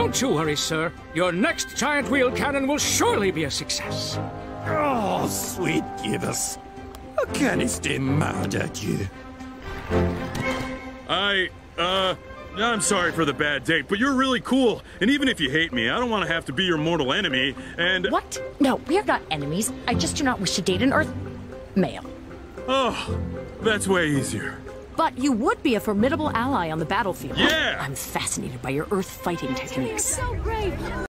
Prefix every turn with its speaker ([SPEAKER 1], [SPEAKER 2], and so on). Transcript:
[SPEAKER 1] Don't you worry, sir. Your next giant wheel cannon will surely be a success.
[SPEAKER 2] Oh, sweet Gibbous. I can't stay mad at you.
[SPEAKER 3] I, uh, I'm sorry for the bad date, but you're really cool. And even if you hate me, I don't want to have to be your mortal enemy. And.
[SPEAKER 4] What? No, we are not enemies. I just do not wish to date an Earth male.
[SPEAKER 3] Oh, that's way easier.
[SPEAKER 4] But you would be a formidable ally on the battlefield.
[SPEAKER 3] Yeah!
[SPEAKER 4] I'm fascinated by your Earth fighting techniques.
[SPEAKER 5] So great.